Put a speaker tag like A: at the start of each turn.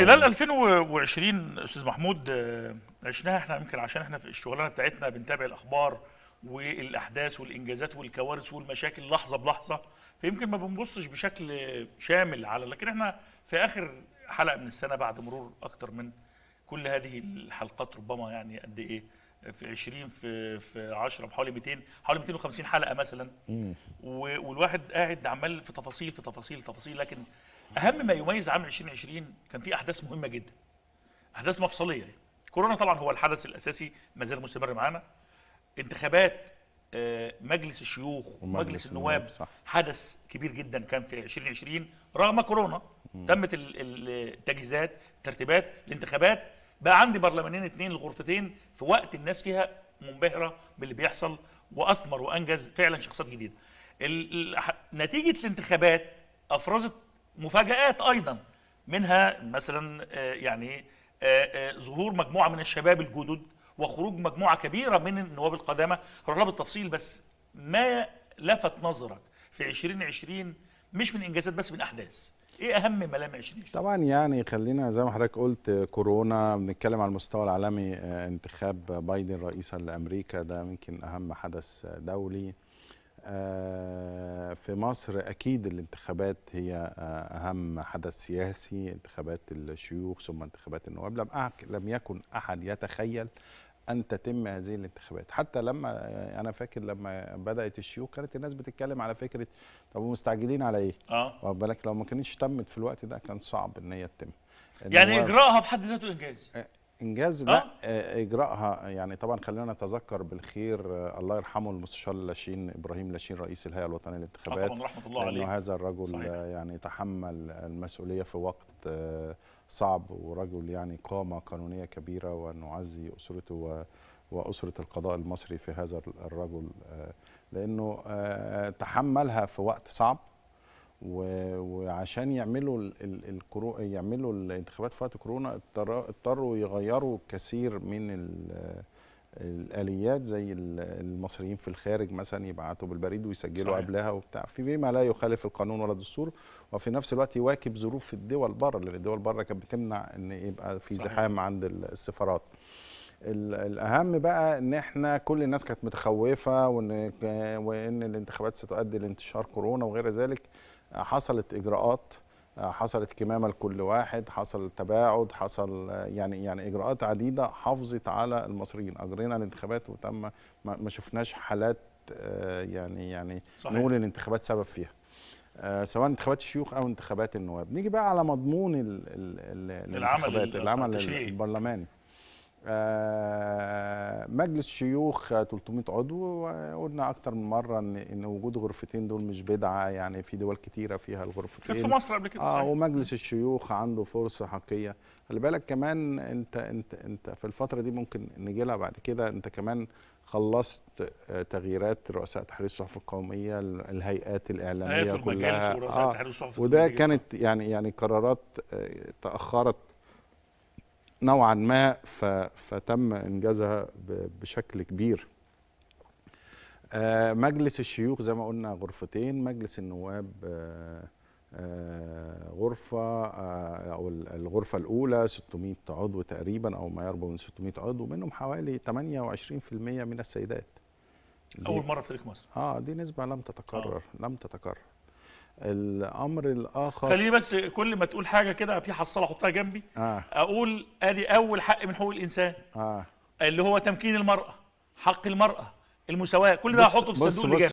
A: خلال 2020 أستاذ محمود آه، عشناها إحنا يمكن عشان إحنا في الشغلانة بتاعتنا بنتابع الأخبار والأحداث والإنجازات والكوارث والمشاكل لحظة بلحظة فيمكن ما بنبصش بشكل شامل على لكن إحنا في آخر حلقة من السنة بعد مرور أكتر من كل هذه الحلقات ربما يعني قد إيه في 20 في في 10 بحوالي 200 حوالي 250 حلقة مثلا. والواحد قاعد عمال في تفاصيل في تفاصيل تفاصيل لكن أهم ما يميز عام 2020 كان في أحداث مهمة جدا. أحداث مفصلية. يعني. كورونا طبعا هو الحدث الأساسي ما زال مستمر معانا. انتخابات آه، مجلس الشيوخ ومجلس النواب
B: صح.
A: حدث كبير جدا كان في 2020 رغم كورونا. تمت ال- ال- التجهيزات الترتيبات الانتخابات بقى عندي برلمانين اتنين الغرفتين في وقت الناس فيها منبهرة باللي بيحصل وأثمر وأنجز فعلا شخصيات جديدة. نتيجة الانتخابات أفرزت مفاجآت أيضا. منها مثلا آه، يعني آه، آه، ظهور مجموعة من الشباب الجدد وخروج مجموعة كبيرة من النواب القدامى. هروح بالتفصيل بس ما لفت نظرك في 2020 مش من إنجازات بس من أحداث؟ إيه اهم ملامح 2020
B: طبعا يعني خلينا زي ما حضرتك قلت كورونا بنتكلم على المستوى العالمي آه، انتخاب بايدن رئيسا لأمريكا ده يمكن أهم حدث دولي. آه، في مصر أكيد الانتخابات هي آه، أهم حدث سياسي انتخابات الشيوخ ثم انتخابات النواب. لم لم يكن أحد يتخيل أن تتم هذه الانتخابات. حتى لما آه، أنا فاكر لما بدأت الشيوخ كانت الناس بتتكلم على فكرة طب ومستعجلين على إيه؟
A: آه.
B: واخد بالك؟ لو ما كانتش تمت في الوقت ده كان صعب إن هي تتم.
A: يعني إجراءها في حد ذاته إنجاز.
B: إنجاز
A: آه.
B: لا آه، إجراءها يعني طبعا خلينا نتذكر بالخير آه، الله يرحمه المستشار لاشين إبراهيم لاشين رئيس الهيئة الوطنية
A: آه
B: للانتخابات
A: طبعا رحمة الله عليه
B: هذا الرجل
A: صحيح.
B: آه، يعني تحمل المسؤولية في وقت آه، صعب ورجل يعني قامة قانونية كبيرة ونعزي أسرته وأسرة القضاء المصري في هذا الرجل آه، لأنه آه، تحملها في وقت صعب وعشان يعملوا ال- ال- الكرو يعملوا الانتخابات في وقت كورونا اضطر- اضطروا يغيروا كثير من ال- الآليات زي ال- المصريين في الخارج مثلا يبعتوا بالبريد ويسجلوا
A: صحيح.
B: قبلها وبتاع في بما لا يخالف القانون ولا الدستور وفي نفس الوقت يواكب ظروف الدول بره لأن الدول بره كانت بتمنع إن يبقى في. زحام عند السفارات ال- الأهم بقى إن إحنا كل الناس كانت متخوفة وإن وإن الانتخابات ستؤدي لانتشار كورونا وغير ذلك حصلت إجراءات حصلت كمامة لكل واحد حصل تباعد حصل يعني يعني إجراءات عديدة حافظت على المصريين أجرينا الانتخابات وتم ما شفناش حالات آه، يعني يعني
A: صحيح.
B: نقول الانتخابات سبب فيها آه، سواء انتخابات الشيوخ أو انتخابات النواب نيجي بقى على مضمون ال ال ال
A: العمل
B: الانتخابات
A: ال-
B: العمل. البرلماني مجلس شيوخ آه، 300 عضو وقلنا أكتر من مرة ان إن وجود غرفتين دول مش بدعة يعني في دول كتيرة فيها الغرفتين
A: كان في مصر قبل كده آه.
B: ومجلس الشيوخ عنده فرصة حقيقية خلي بالك كمان انت انت أنت في الفترة دي ممكن نجي لها بعد كده أنت كمان خلصت آه، تغييرات رؤساء تحرير الصحف القومية ال- الهيئات
A: الإعلامية
B: كلها
A: الصحف
B: وده. كانت يعني يعني قرارات آه، تأخرت نوعا ما فتم إنجازها بشكل كبير. آه، مجلس الشيوخ زي ما قلنا غرفتين مجلس النواب آه، آه، غرفة آه، أو ال- الغرفة الأولى 600 عضو تقريبا أو ما يقرب من 600 عضو منهم حوالي 28% من السيدات.
A: أول مرة في تاريخ مصر.
B: آه دي نسبة لم تتكرر لم تتكرر. الأمر الآخر.
A: خليني بس كل ما تقول حاجة كده في حصالة أحطها جنبي.
B: آه.
A: أقول أدي أول حق من حقوق الإنسان.
B: آه.
A: اللي هو تمكين المرأة حق المرأة المساواة كل ده هحطه في الصندوق اللي